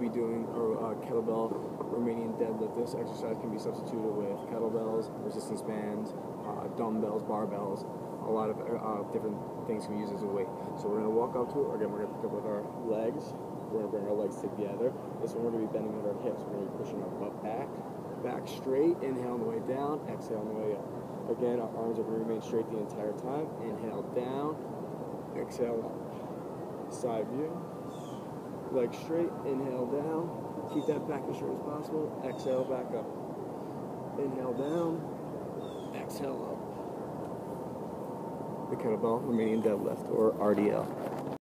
be doing a uh, kettlebell Romanian deadlift. This exercise can be substituted with kettlebells, resistance bands, uh, dumbbells, barbells. A lot of uh, different things can be used as a weight. So we're gonna walk up to it. Again, we're gonna pick up with our legs. We're gonna bring our legs together. This one we're gonna be bending at our hips. We're gonna be pushing our butt back, back straight. Inhale on the way down. Exhale on the way up. Again, our arms are gonna remain straight the entire time. Inhale down. Exhale up. Side view legs straight, inhale down, keep that back as straight as possible, exhale back up. Inhale down, exhale up. The kettlebell Romanian deadlift or RDL.